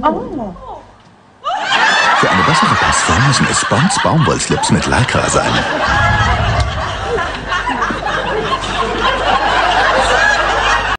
Oh. Für eine bessere Passform müssen es Bonds Baumwollslips mit Lycra sein.